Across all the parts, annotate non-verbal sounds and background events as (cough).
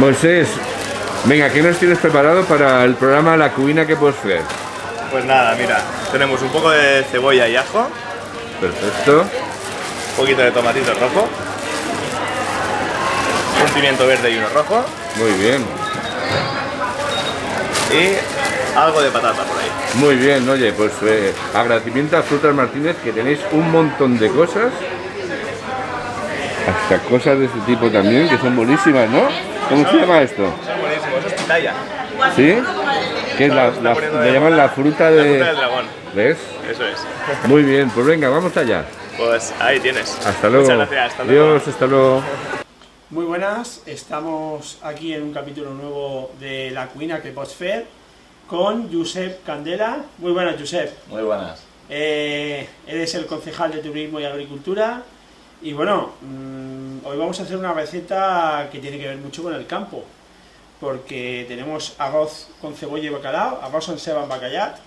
Moisés, venga, ¿qué nos tienes preparado para el programa La Cuina que puedes hacer? Pues nada, mira, tenemos un poco de cebolla y ajo, Perfecto. un poquito de tomatito rojo, un pimiento verde y uno rojo Muy bien. y algo de patata por ahí. Muy bien, oye, pues eh, agradecimiento a Frutas Martínez que tenéis un montón de cosas. Hasta cosas de este tipo también, que son buenísimas, ¿no? ¿Cómo se llama esto? Son buenísimos, eso es pitaya, ¿Sí? Que es la, la- le llaman la fruta la fruta del de... dragón, ¿Ves? eso es. Muy bien, pues venga, vamos allá. Pues ahí tienes. Hasta luego. Muchas gracias, hasta luego. Adiós, hasta luego. Muy buenas, estamos aquí en un capítulo nuevo de La Cuina que pots fer con Josep Candela. Muy buenas, Josep. Muy buenas. Eh, eres el concejal de Turismo y Agricultura y bueno, mm, hoy vamos a hacer una receta que tiene que ver mucho con el campo porque tenemos arroz con cebolla y bacalao, arroz en ceba en bacallat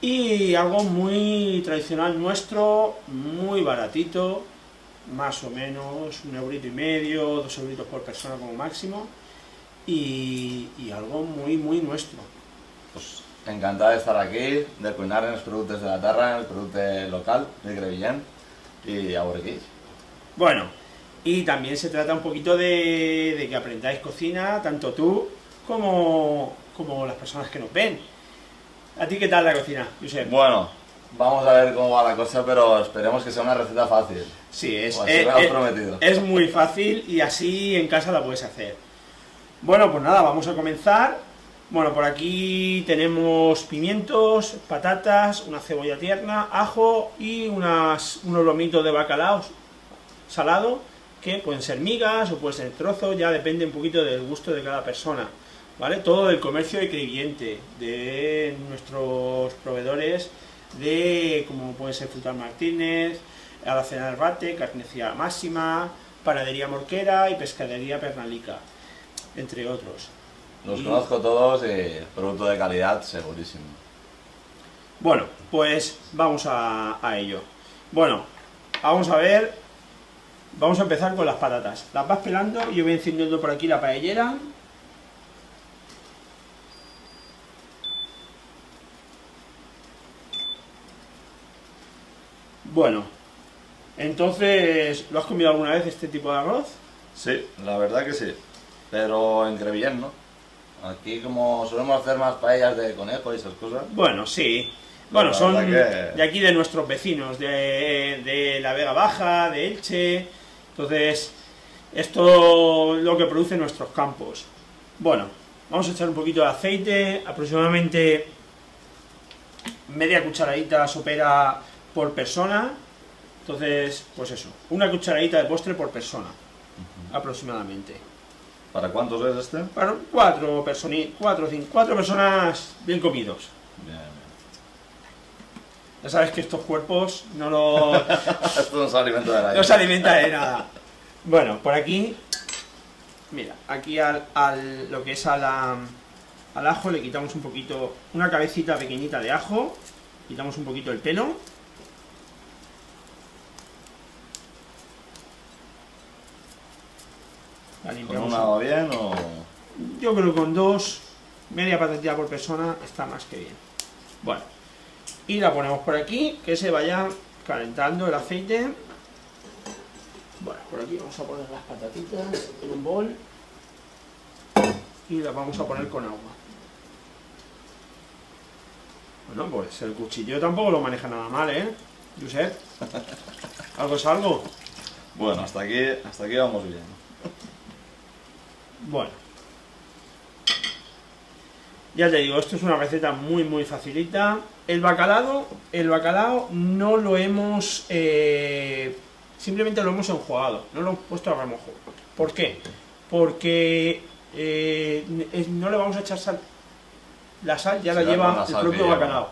y algo muy tradicional nuestro, muy baratito, más o menos un eurito y medio, dos euritos por persona como máximo y, algo muy muy nuestro. Pues encantado de estar aquí, de cuinar en los productos de la tierra, en el producto local de Crevillent y a veure. Bueno, y también se trata un poquito de, de que aprendáis cocina, tanto tú como, como las personas que nos ven. ¿A ti qué tal la cocina, Josep? Bueno, vamos a ver cómo va la cosa, pero esperemos que sea una receta fácil. Sí, es, así eh, has eh, prometido. es muy fácil y así en casa la puedes hacer. Bueno, pues nada, vamos a comenzar. Bueno, por aquí tenemos pimientos, patatas, una cebolla tierna, ajo y unas, unos lomitos de bacalao salado, que pueden ser migas o pueden ser trozos, ya depende un poquito del gusto de cada persona. ¿Vale? Todo del comercio de creyente, de nuestros proveedores, de como puede ser Frutal Martínez, Alacena del Bate, Carnicería Máxima, Panadería Morquera y Pescadería Pernalica, entre otros. Los Y- conozco todos y producto de calidad segurísimo. Bueno, pues vamos a, a ello. Bueno, vamos a ver, vamos a empezar con las patatas. Las vas pelando, yo voy encendiendo por aquí la paellera. Bueno, entonces, ¿lo has comido alguna vez este tipo de arroz? Sí, la verdad que sí. Pero en Crevillent, ¿no? Aquí como solemos hacer más paellas de conejo y esas cosas. Bueno, sí. Bueno, son que- de aquí de nuestros vecinos, de, de la Vega Baja, de Elche. Entonces, esto es lo que producen nuestros campos. Bueno, vamos a echar un poquito de aceite, aproximadamente media cucharadita sopera por persona. Entonces, pues eso, una cucharadita de postre por persona, aproximadamente. ¿Para cuántos es este? Para cuatro, personi cuatro, cinco, cuatro personas bien comidos. Bien. Ya sabes que estos cuerpos no lo, (laughs) Esto no se alimenta de la no se alimenta de nada. Bueno, por aquí, mira, aquí al, al- lo que es a la- al ajo le quitamos un poquito, una cabecita pequeñita de ajo, quitamos un poquito el pelo. La ¿Con limpiamos una un- va bien o...? yo creo que con dos, media patatilla por persona, está más que bien. Bueno, y la ponemos por aquí, que se vaya calentando el aceite. Bueno, por aquí vamos a poner las patatitas en un bol. Y las vamos a poner con agua. Bueno, pues el cuchillo tampoco lo maneja nada mal, ¿eh? Josep, algo es algo. Bueno, hasta aquí, hasta aquí vamos bien. Bueno. Ya te digo, esto es una receta muy muy facilita. El bacalao, el bacalao no lo hemos eh, simplemente lo hemos enjuagado, no lo hemos puesto a remojo. ¿Por qué? Porque eh, no le vamos a echar sal. La sal ya la lleva el propio bacalao.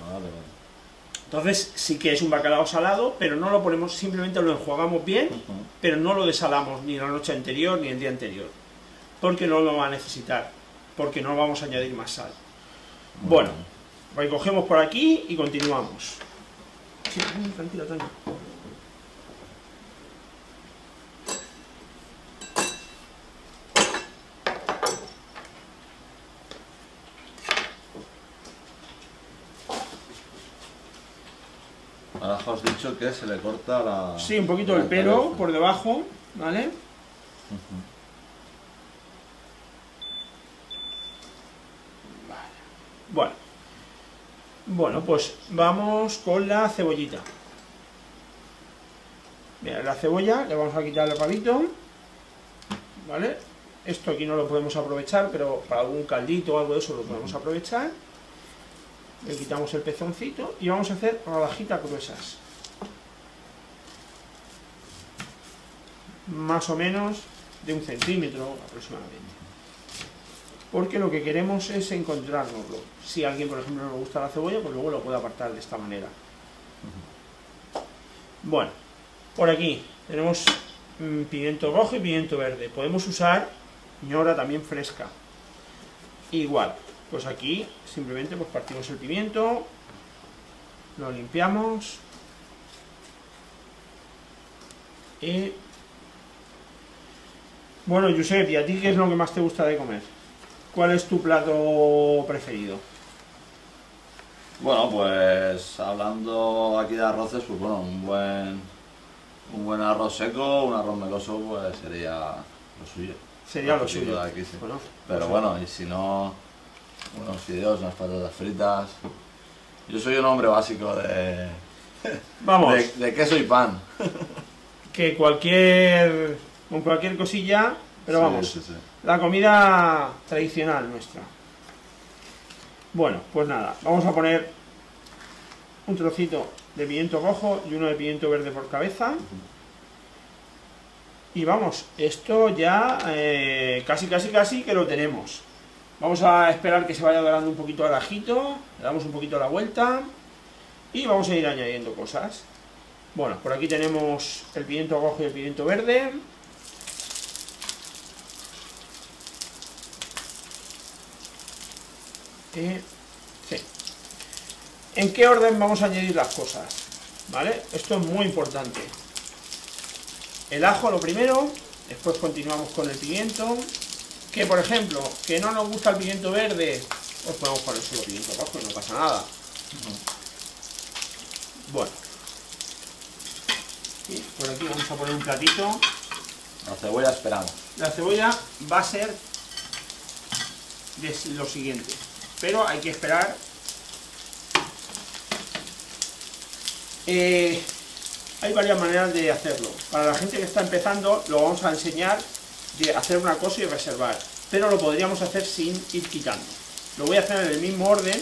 Vale, vale. Entonces sí que es un bacalao salado, pero no lo ponemos, simplemente lo enjuagamos bien, pero no lo desalamos ni la noche anterior ni el día anterior, porque no lo va a necesitar, porque no vamos a añadir más sal. Bueno, recogemos por aquí y continuamos. Sí, tranquilo, tranquilo. Ahora os dicho que se le corta la... Sí, un poquito el pelo por debajo, ¿vale? Uh. Bueno, pues vamos con la cebollita. Mira, la cebolla le vamos a quitar el rabito. ¿Vale? Esto aquí no lo podemos aprovechar, pero para algún caldito o algo de eso lo podemos aprovechar. Le quitamos el pezoncito y vamos a hacer rodajitas gruesas. Más o menos de un centímetro aproximadamente. Porque lo que queremos es encontrárnoslo. Si a alguien, por ejemplo, no le gusta la cebolla, pues luego lo puede apartar de esta manera. Bueno, por aquí tenemos mm, pimiento rojo y pimiento verde. Podemos usar ñora también fresca. Igual, pues aquí simplemente pues partimos el pimiento, lo limpiamos y... Bueno, Josep, ¿y a ti qué es lo que más te gusta de comer? ¿Cuál es tu plato preferido? Bueno, pues hablando aquí de arroces, pues bueno, un buen, un buen arroz seco, un arroz meloso, pues sería lo suyo. Sería lo suyo. de aquí, sí. Bueno, Pero pues, bueno, y si no, unos fideos, unas patatas fritas. Yo soy un hombre básico de, (laughs) Vamos, de, de queso y pan. que cualquier... con cualquier cosilla, pero Sí, vamos, sí, sí. la comida tradicional nuestra. Bueno, pues nada, vamos a poner un trocito de pimiento rojo y uno de pimiento verde por cabeza. Y vamos, esto ya eh, casi, casi, casi que lo tenemos. Vamos a esperar que se vaya dorando un poquito el ajito, le damos un poquito la vuelta y vamos a ir añadiendo cosas. Bueno, por aquí tenemos el pimiento rojo y el pimiento verde. Y, sí. ¿En qué orden vamos a añadir las cosas? ¿Vale? Esto es muy importante. El ajo lo primero, después continuamos con el pimiento. Que por ejemplo, que no nos gusta el pimiento verde, pues podemos poner solo pimiento rojo y no pasa nada. Bueno. Y por aquí vamos a poner un platito. La cebolla esperamos. La cebolla va a ser de lo siguiente, pero hay que esperar. Eh, hay varias maneras de hacerlo. Para la gente que está empezando, lo vamos a enseñar de hacer una cosa y reservar, pero lo podríamos hacer sin ir quitando. Lo voy a hacer en el mismo orden,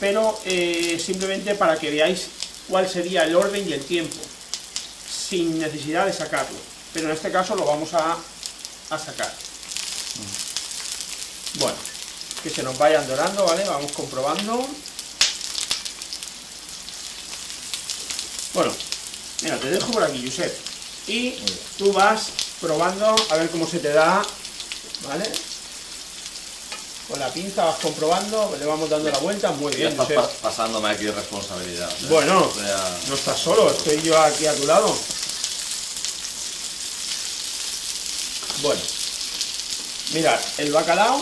pero eh, simplemente para que veáis cuál sería el orden y el tiempo, sin necesidad de sacarlo. Pero en este caso lo vamos a, a sacar. Bueno, que se nos vayan dorando, ¿vale? Vamos comprobando. Bueno, mira, te dejo por aquí, Josep. Y tú vas probando a ver cómo se te da, ¿vale? Con la pinza vas comprobando, le vamos dando la vuelta, muy Ya bien, estás Josep. pasándome aquí responsabilidad. ¿eh? Bueno, O sea, no estás solo, estoy yo aquí a tu lado. Bueno, mirad, el bacalao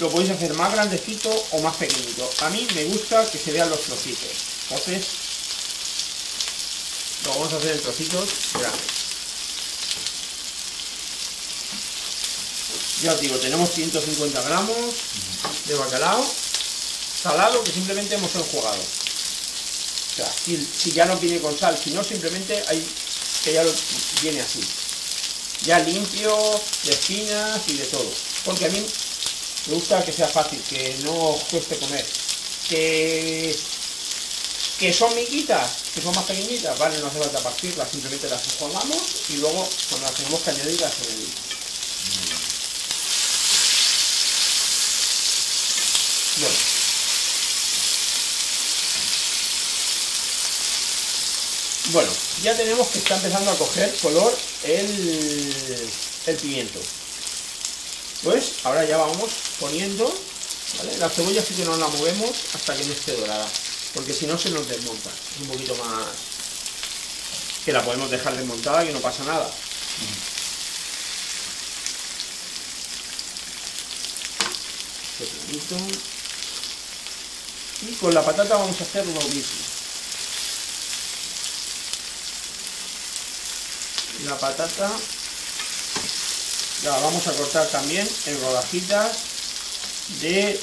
lo podéis hacer más grandecito o más pequeñito. A mí me gusta que se vean los trocitos. Entonces, lo vamos a hacer en trocitos grandes. Ya os digo, tenemos 150 gramos de bacalao salado que simplemente hemos enjuagado. O sea, si, si ya no viene con sal, si no simplemente hay que ya lo viene así. Ya limpio, de espinas y de todo. Porque a mí me gusta que sea fácil, que no os cueste comer. Que, que son miquitas, que son más pequeñitas, vale, no hace falta partirlas, simplemente las enjuagamos y luego cuando las tenemos que añadir las añadimos. Bueno. Bueno, ya tenemos que está empezando a coger color el, el pimiento. Pues ahora ya vamos poniendo, ¿vale? La cebolla sí que no la movemos hasta que no esté dorada, porque si no se nos desmonta. Es un poquito más... que la podemos dejar desmontada que no pasa nada. Y con la patata vamos a hacer lo mismo. La patata la vamos a cortar también en rodajitas de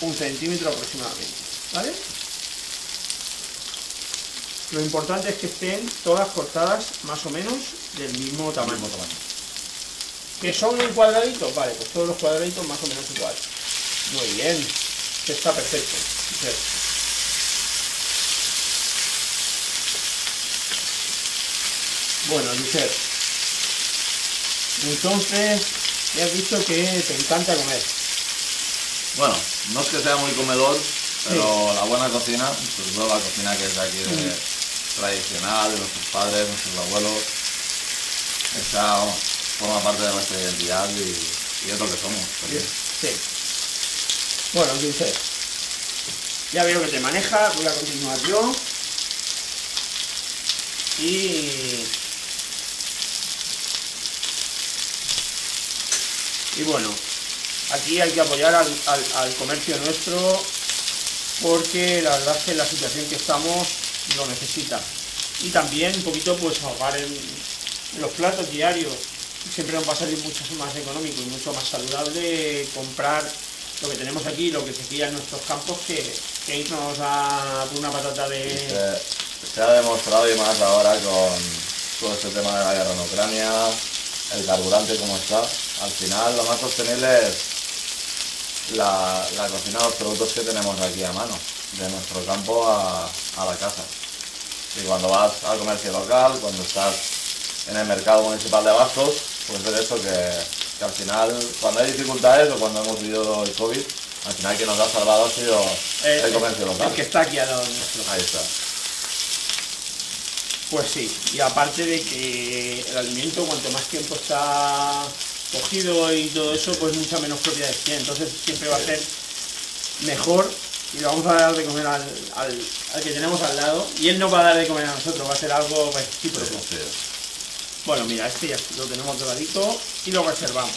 un centímetro aproximadamente, ¿vale? Lo importante es que estén todas cortadas más o menos del mismo tamaño. ¿Que son un cuadradito? Vale, pues todos los cuadraditos más o menos igual. Muy bien. Está perfecto. Bueno, Josep. Entonces, ya has dicho que te encanta comer. Bueno, no es que sea muy comedor, pero la buena cocina, sobre todo la cocina que es de aquí de- tradicional, de nuestros padres, nuestros abuelos, esa vamos, forma parte de nuestra identidad y, y es lo que somos. también. Sí. Bueno, Josep. Ya veo que te manejas, voy a continuar yo. Y... Y bueno, aquí hay que apoyar al, al- comercio nuestro porque la verdad es que la situación que estamos lo necesita. Y también un poquito pues ahogar en, los platos diarios. Siempre nos va a salir mucho más económico y mucho más saludable comprar lo que tenemos aquí, lo que se cría en nuestros campos, que, que irnos a una patata de... Se, se ha demostrado y más ahora con todo este tema de la guerra en Ucrania, el carburante como está. Al final lo más sostenible es la, la cocina de los productos que tenemos aquí a mano, de nuestro campo a, a la casa. Y cuando vas al comercio local, cuando estás en el mercado municipal de abastos, pues ver eso que, que al final, cuando hay dificultades o cuando hemos vivido el COVID, al final quien nos ha salvado ha sido el comercio local. el que está aquí nuestro. Ahí está. Pues sí, y aparte de que el alimento cuanto más tiempo está cogido y todo eso, pues mucha menos propiedades tiene. Entonces siempre va a ser mejor y le vamos a dar de comer al, al- al que tenemos al lado y él no va a dar de comer a nosotros, va a ser algo recíproco. Sí. Bueno, mira, este ya lo tenemos doradito y lo reservamos.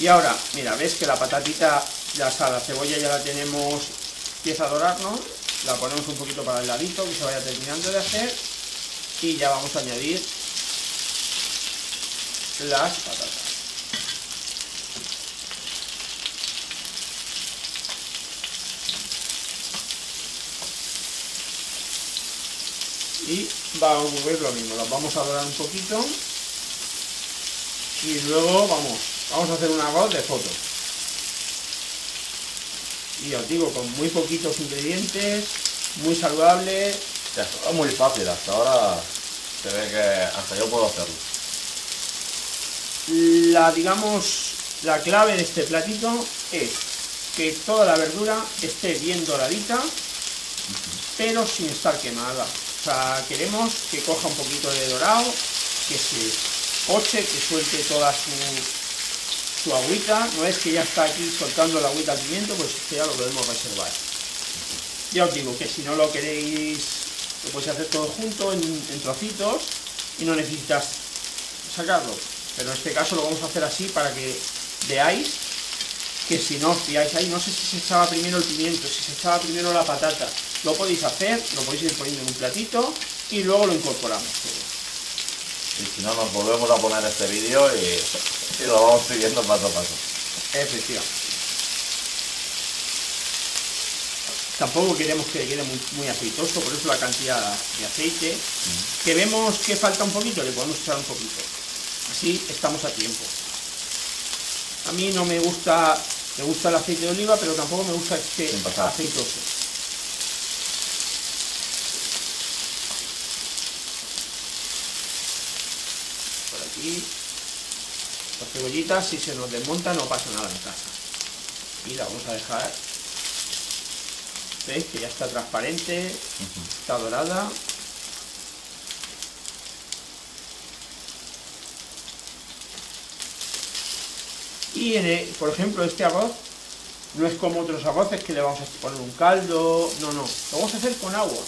Y ahora, mira, ves que la patatita, ya está, la cebolla ya la tenemos, empieza a dorarnos, la ponemos un poquito para el ladito, que se vaya terminando de hacer, y ya vamos a añadir las patatas. y va a ocurrir lo mismo, las vamos a dorar un poquito y luego vamos, vamos a hacer un arroz de foto. Y os digo, con muy poquitos ingredientes, muy saludable, Ya está muy fácil, hasta ahora se ve que hasta yo puedo hacerlo. la digamos, la clave de este platito es que toda la verdura esté bien doradita, pero sin estar quemada. O sea, queremos que coja un poquito de dorado, que se poche, que suelte toda su, su agüita. No es que ya está aquí soltando la agüita al pimiento, pues este ya lo podemos reservar. Ya os digo que si no lo queréis, lo podéis hacer todo junto en, en trocitos y no necesitas sacarlo. Pero en este caso lo vamos a hacer así para que veáis que si no os fiáis ahí, no sé si se echaba primero el pimiento, si se echaba primero la patata, lo podéis hacer, lo podéis ir poniendo en un platito y luego lo incorporamos. Y si no, nos volvemos a poner este vídeo y, y lo vamos siguiendo paso a paso. Efectivamente. Tampoco queremos que quede muy, muy aceitoso, por eso la cantidad de aceite. Que vemos que falta un poquito, le podemos echar un poquito. Así estamos a tiempo. A mí no me gusta, me gusta el aceite de oliva, pero tampoco me gusta pasar. aceitoso. Aquí. Las cebollitas, si se nos desmonta, no pasa nada en casa. Y la vamos a dejar. ¿Veis? Que ya está transparente, está dorada. Y en el- por ejemplo, este arroz no es como otros arroces que le vamos a poner un caldo. No, no. Lo vamos a hacer con agua.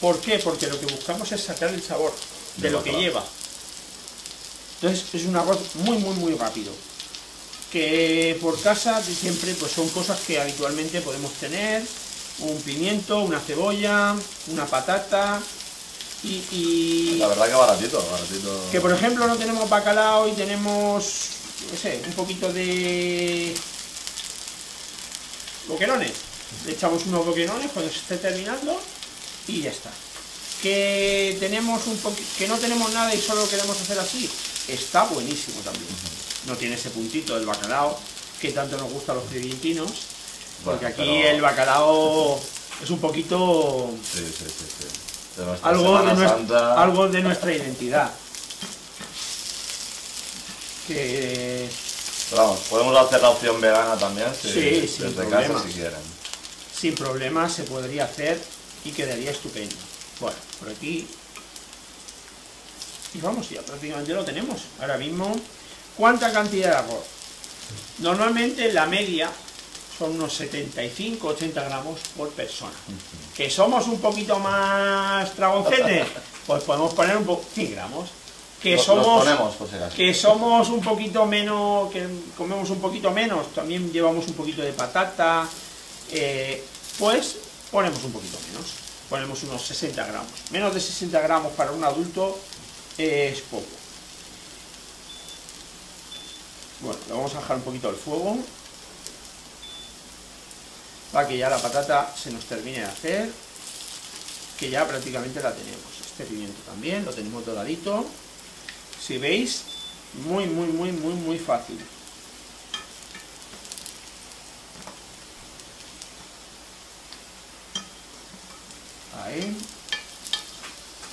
¿Por qué? Porque lo que buscamos es sacar el sabor de De lo que lleva. Entonces es un arroz muy, muy, muy rápido. Que por casa de siempre pues son cosas que habitualmente podemos tener un pimiento, una cebolla, una patata y, y La verdad que baratito, baratito. que por ejemplo no tenemos bacalao y tenemos, no sé, un poquito de boquerones. Le echamos unos boquerones cuando se esté terminando y ya está. Que tenemos un que no tenemos nada y solo lo queremos hacer así, está buenísimo también. No tiene ese puntito del bacalao que tanto nos gusta a los trivientinos, porque Bueno, aquí pero- el bacalao es un poquito Sí, sí, sí, sí. De nuestra algo de, Semana nues- Santa. algo de nuestra identidad. Que Pero vamos, podemos hacer la opción vegana también, si, sin desde problemas. casa si quieren. sin problemas se podría hacer y quedaría estupendo. Bueno, por aquí. Y vamos, ya prácticamente lo tenemos. Ahora mismo, ¿cuánta cantidad de arroz? Normalmente la media son unos 75-80 gramos por persona. Que somos un poquito más dragoncetes, (laughs) pues podemos poner un poco 100 gramos. Que Los- somos Los ponemos, que somos un poquito menos, que comemos un poquito menos, también llevamos un poquito de patata, eh, pues ponemos un poquito menos, ponemos unos 60 gramos. Menos de 60 gramos para un adulto es poco. Bueno, le vamos a bajar un poquito el fuego para que ya la patata se nos termine de hacer, que ya prácticamente la tenemos. Este pimiento también, lo tenemos doradito. Si veis, muy, muy, muy, muy, muy fácil.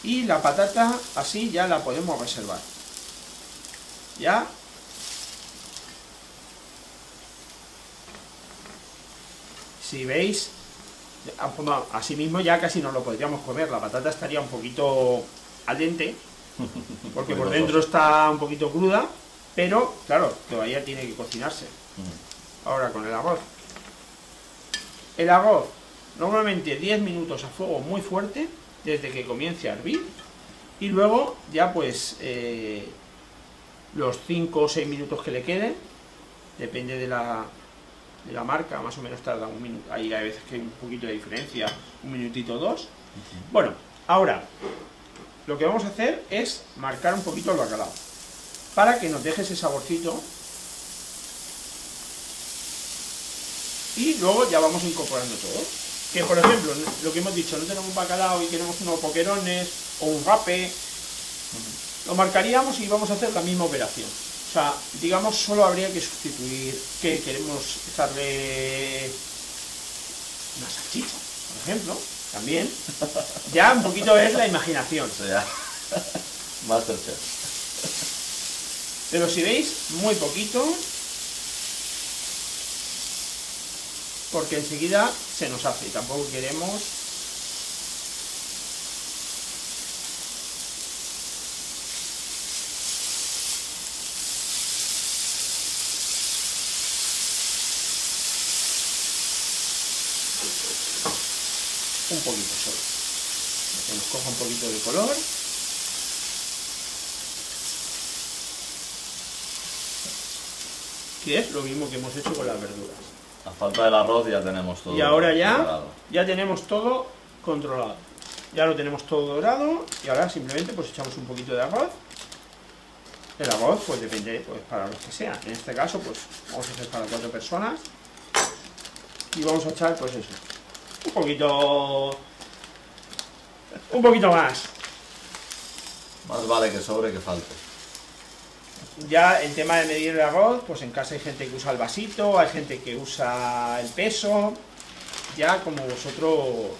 Y la patata así ya la podemos reservar. Ya. Si veis, ah, bueno, así mismo ya casi no lo podríamos comer. La patata estaría un poquito al dente, porque por dentro está un poquito cruda, pero claro, todavía tiene que cocinarse. Ahora con el arroz. El arroz, normalmente 10 minutos a fuego muy fuerte, desde que comience a hervir, y luego ya pues eh, los 5 o 6 minutos que le queden, depende de la, de la marca, más o menos tarda un minuto, ahí hay veces que hay un poquito de diferencia, un minutito o dos. Bueno, ahora lo que vamos a hacer es marcar un poquito el bacalao para que nos deje ese saborcito. Y luego ya vamos incorporando todo que por ejemplo lo que hemos dicho no tenemos bacalao y queremos unos poquerones o un rape lo marcaríamos y vamos a hacer la misma operación o sea digamos solo habría que sustituir que queremos echarle una salchicha por ejemplo también ya un poquito es la imaginación O sea, Masterchef. Pero si veis, muy poquito. Porque enseguida se nos hace. Tampoco queremos... Un poquito solo. Que nos coja un poquito de color. Que es lo mismo que hemos hecho con las verduras. A falta del arroz ya tenemos todo. Y ahora ya, preparado. ya tenemos todo controlado. Ya lo tenemos todo dorado y ahora simplemente pues echamos un poquito de arroz. El arroz pues depende pues para los que sea. En este caso pues vamos a hacer para cuatro personas. Y vamos a echar pues eso. Un poquito... Un poquito más. Más vale que sobre que falte. Ya el tema de medir el arroz, pues en casa hay gente que usa el vasito, hay gente que usa el peso, ya como vosotros.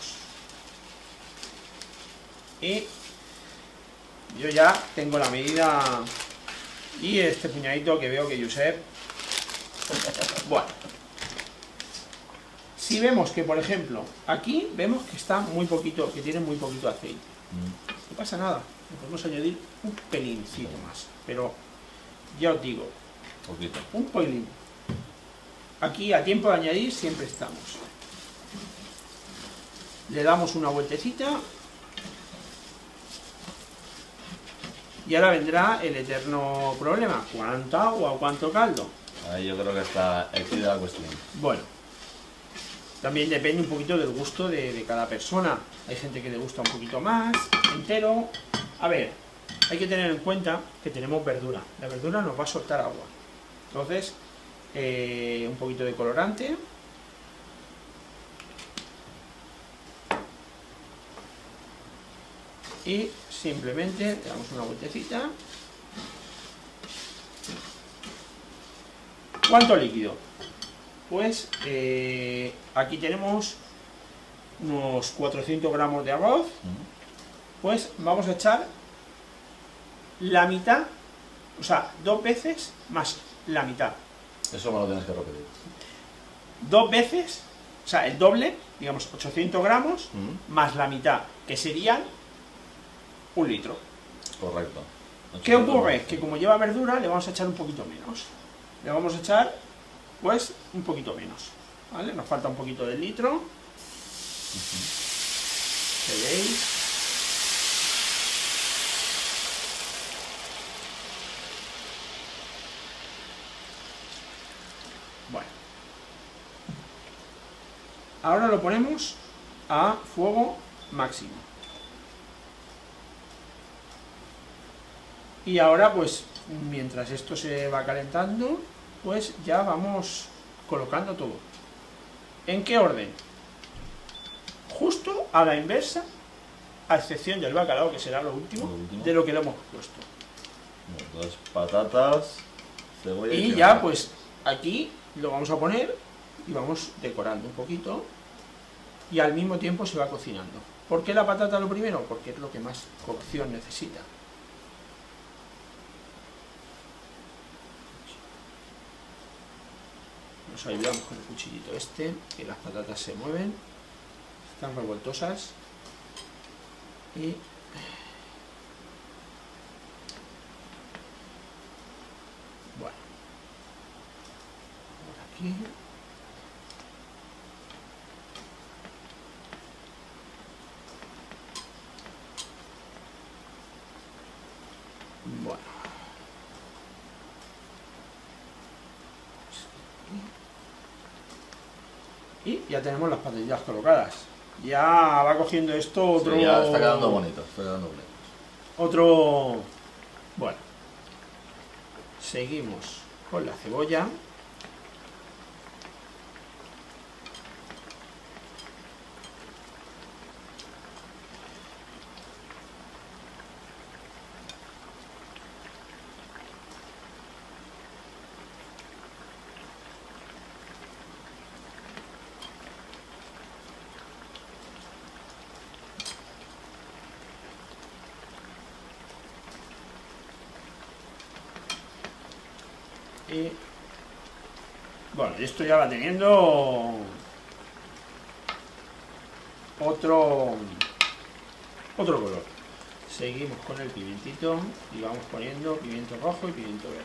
Y yo ya tengo la medida y este puñadito que veo que Josep. Bueno. Si vemos que, por ejemplo, aquí vemos que está muy poquito, que tiene muy poquito aceite. No pasa nada, podemos añadir un pelincito más, pero ya os digo, Poquito. un pelín. Aquí a tiempo de añadir siempre estamos. Le damos una vueltecita. Y ahora vendrá el eterno problema. ¿Cuánta agua o cuánto caldo? Ahí yo creo que está el de la cuestión. Bueno. También depende un poquito del gusto de, de cada persona. Hay gente que le gusta un poquito más, entero. A ver, hay que tener en cuenta que tenemos verdura. La verdura nos va a soltar agua. Entonces, eh, un poquito de colorante. Y simplemente le damos una vueltecita. ¿Cuánto líquido? Pues eh, aquí tenemos unos 400 gramos de arroz. Pues vamos a echar la mitad, o sea, dos veces más la mitad. Eso me lo tienes que repetir. Dos veces, o sea, el doble, digamos 800 gramos, Mm. más la mitad, que serían un litro. Correcto. ¿Qué ocurre? Que como lleva verdura, le vamos a echar un poquito menos. Le vamos a echar, pues, un poquito menos. ¿Vale? Nos falta un poquito del litro. ¿Veis? Ahora lo ponemos a fuego máximo. Y ahora, pues, mientras esto se va calentando, pues ya vamos colocando todo. ¿En qué orden? Justo a la inversa, a excepción del bacalao, que será lo último, Lo último. de lo que le hemos puesto. Entonces, patatas, cebolla Y qué ya, pues, aquí lo vamos a poner y vamos decorando un poquito. Y al mismo tiempo se va cocinando. ¿Por qué la patata lo primero? Porque es lo que más cocción necesita. Nos ayudamos con el cuchillito este, que las patatas se mueven, están revueltosas. Y bueno, por aquí. Bueno. Y ya tenemos las patillas colocadas. Ya va cogiendo esto otro... Sí, ya está quedando bonito, está quedando bonito. Otro... Bueno. Seguimos con la cebolla. Bueno, esto ya va teniendo otro otro color. Seguimos con el pimientito y vamos poniendo pimiento rojo y pimiento verde.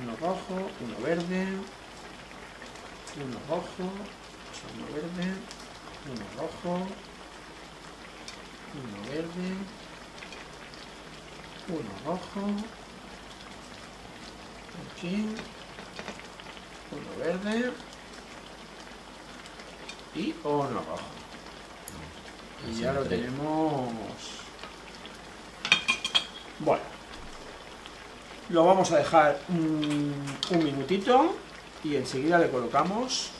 Uno rojo, uno verde, uno rojo, uno verde, uno rojo, uno verde, uno rojo, aquí, uno verde y uno rojo. Y ya lo tenemos. Bueno, lo vamos a dejar un, un minutito y enseguida le colocamos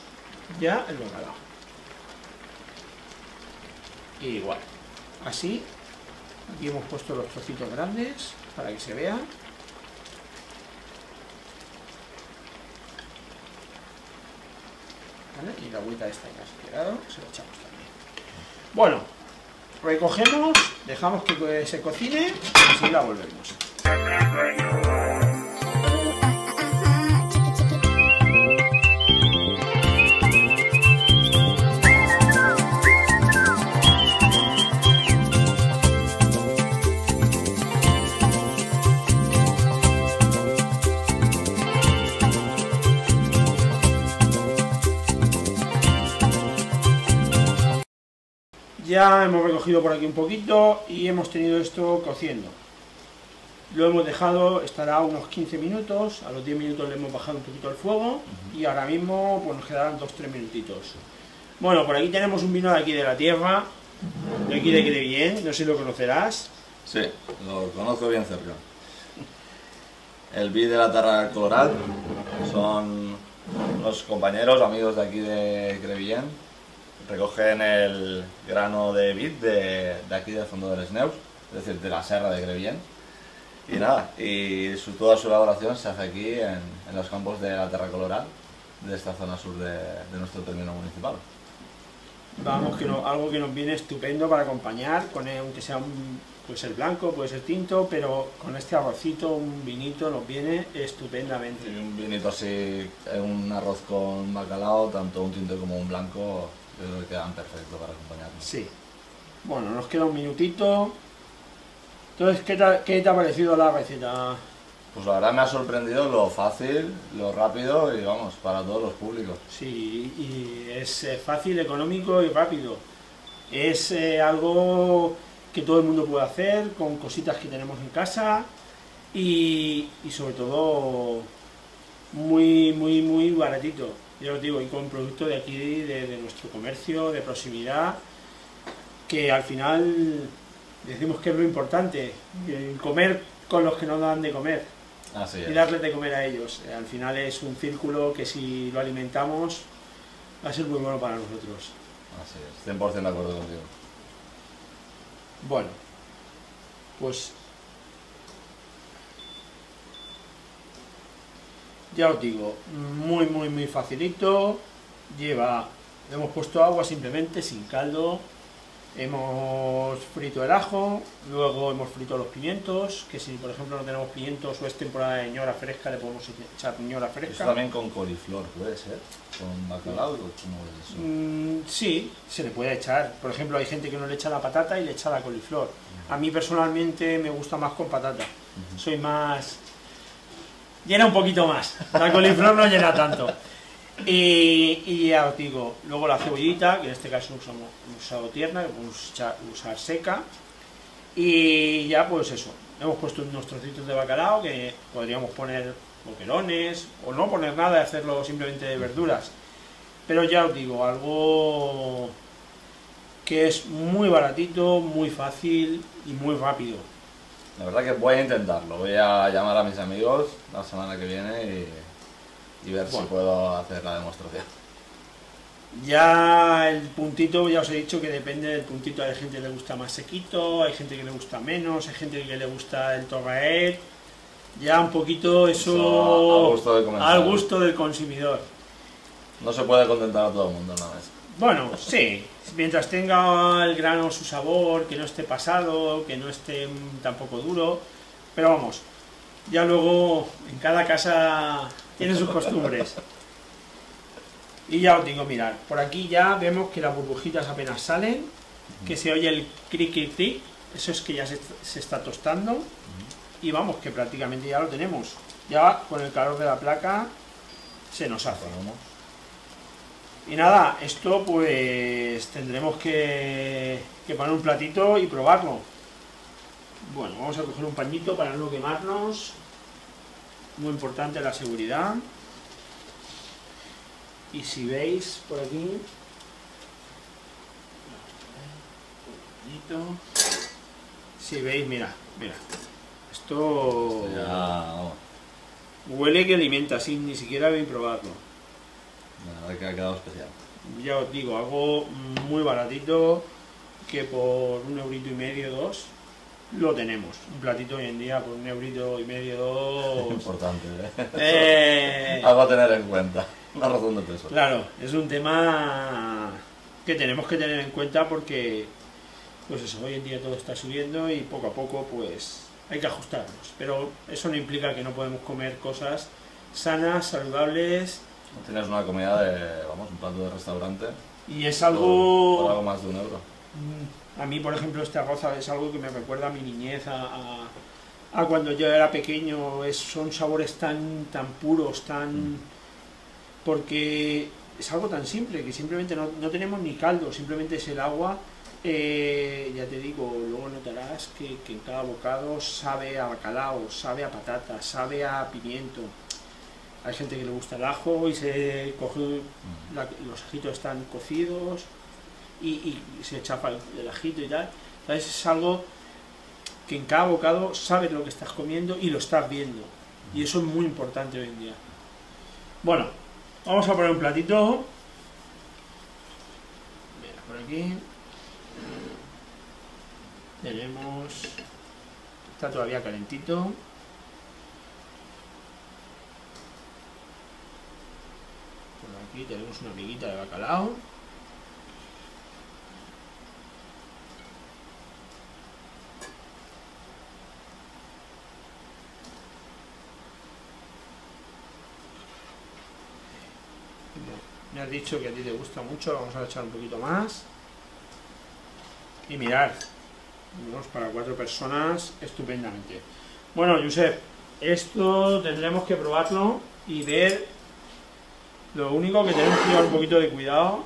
ya el bacalao. Y igual, así, aquí hemos puesto los trocitos grandes para que se vea. La agüita esta que has quedado, se la echamos también. Bueno, recogemos, dejamos que se cocine y enseguida volvemos. Ya hemos recogido por aquí un poquito y hemos tenido esto cociendo. Lo hemos dejado, estará unos 15 minutos, a los 10 minutos le hemos bajado un poquito el fuego y ahora mismo pues nos quedarán 2-3 minutitos. Bueno, por aquí tenemos un vino de aquí de la tierra, de aquí de Crevillén, no sé si lo conocerás. Sí, lo conozco bien cerca. El vid de la Terra Coloral son los compañeros, amigos de aquí de Crevillén. Recogen el grano de vid de, de aquí del fondo del Sneus, es decir, de la serra de Crevillén. Y nada, y su, toda su elaboración se hace aquí en, en los campos de la Terra Coloral, de esta zona sur de, de nuestro término municipal. Vamos, que no- algo que nos viene estupendo para acompañar, con el- aunque sea un, puede ser blanco, puede ser tinto, pero con este arrocito, un vinito, nos viene estupendamente. Y un vinito así, eh, un arroz con bacalao, tanto un tinto como un blanco, yo creo que quedan perfectos para acompañarnos. Sí. Bueno, nos queda un minutito. Entonces, ¿qué te, qué te ha parecido la receta? Pues la verdad me ha sorprendido lo fácil, lo rápido y vamos, para todos los públicos. Sí, y es eh, fácil, económico y rápido. Es eh, algo que todo el mundo puede hacer con cositas que tenemos en casa y, y sobre todo muy, muy, muy baratito. Ya os digo, y con productos de aquí, de, de nuestro comercio, de proximidad, que al final decimos que es lo importante, el comer con los que no dan de comer Así y es. darles de comer a ellos. Eh, Al final es un círculo que si lo alimentamos va a ser muy bueno para nosotros. Así es, 100% de acuerdo contigo. Bueno, pues ya os digo, muy muy muy facilito. Lleva, hemos puesto agua simplemente sin caldo. Hemos frito el ajo, luego hemos frito los pimientos, que si por ejemplo no tenemos pimientos o es temporada de ñora fresca, le podemos echar ñora Eso fresca. también con coliflor puede ser, con bacalao, ¿cómo es eso? Mm, sí, se le puede echar. Por ejemplo, hay gente que no le echa la patata y le echa la coliflor. A mí personalmente me gusta más con patata. Soy más... Llena un poquito más. La coliflor no llena tanto. Y, ya os digo, luego la cebollita, que en este caso usamos, usado tierna, que podemos usar seca. Y ya pues eso, hemos puesto unos trocitos de bacalao que podríamos poner boquerones o no poner nada y hacerlo simplemente de verduras. Pero ya os digo, algo que es muy baratito, muy fácil y muy rápido. La verdad que voy a intentarlo, voy a llamar a mis amigos la semana que viene y, y ver si puedo hacer la demostración. Ya el puntito, ya os he dicho que depende del puntito. Hay gente que le gusta más sequito, hay gente que le gusta menos, hay gente que le gusta el torraet. Ya un poquito eso, gusto al gusto del consumidor. No se puede contentar a todo el mundo una vez. Bueno, sí, mientras tenga el grano su sabor, que no esté pasado, que no esté tampoco duro, pero vamos, ya luego en cada casa tiene sus costumbres. Y ya os digo, mirad, por aquí ya vemos que las burbujitas apenas salen, que se oye el cric cric, eso es que ya se, se está tostando, y vamos, que prácticamente ya lo tenemos. Ya con el calor de la placa se nos hace. Y nada, esto pues tendremos que, que poner un platito y probarlo. Bueno, vamos a coger un pañito para no quemarnos. Muy importante la seguridad. Y si veis por aquí... un. Si veis, mira, mira. Esto huele que alimenta sin ni siquiera bien probarlo. La verdad que ha quedado especial. ya os digo, algo muy baratito que por un eurito y medio, dos, lo tenemos. Un platito hoy en día por un eurito y medio, dos. (laughs) Importante, ¿eh? eh, Algo a tener en cuenta. Una razón de peso. claro, es un tema que tenemos que tener en cuenta porque, pues eso, hoy en día todo está subiendo y poco a poco, pues hay que ajustarnos. Pero eso no implica que no podemos comer cosas sanas, saludables tienes una comida de, vamos, un plato de restaurante. y es algo por algo más de un euro. Mm, A mí, por ejemplo, este arroz es algo que me recuerda a mi niñez, a, a- a cuando yo era pequeño. Es, son sabores tan, tan puros, tan... Porque es algo tan simple, que simplemente no, no tenemos ni caldo, simplemente es el agua eh, ya te digo, luego notarás que, que en cada bocado sabe a bacalao, sabe a patata, sabe a pimiento. Hay gente que le gusta el ajo y se coge, los ajitos están cocidos y, se chapa el, el ajito y tal. Entonces es algo que en cada bocado sabes lo que estás comiendo y lo estás viendo. Y eso es muy importante hoy en día. Bueno, vamos a poner un platito. Mira, por aquí. Tenemos. Está todavía calentito. Por aquí tenemos una amiguita de bacalao. Me has dicho que a ti te gusta mucho, vamos a echar un poquito más. Y mirar, tenemos para cuatro personas estupendamente. Bueno, Josep, esto tendremos que probarlo y ver. Lo único que tenemos que llevar un poquito de cuidado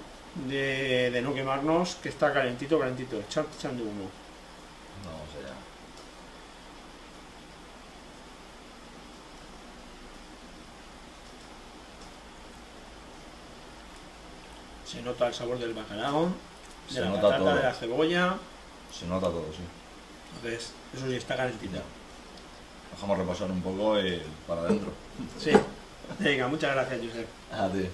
de, de no quemarnos, que está calentito, calentito, echar echando humo. Vamos allá. Se nota el sabor del bacalao, de Se la nota patata, todo. de la cebolla. Se nota todo, sí. Entonces, eso sí está calentito. Dejamos reposar un poco y para adentro. Sí. Venga, muchas gracias, Josep. A ti.